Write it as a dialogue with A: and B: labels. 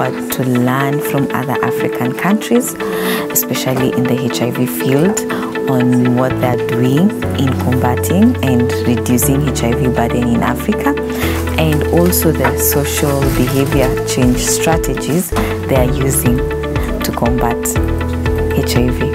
A: offered to learn from other African countries, especially in the HIV field, on what they're doing in combating and reducing HIV burden in Africa, and also the social behavior change strategies they are using to combat HIV.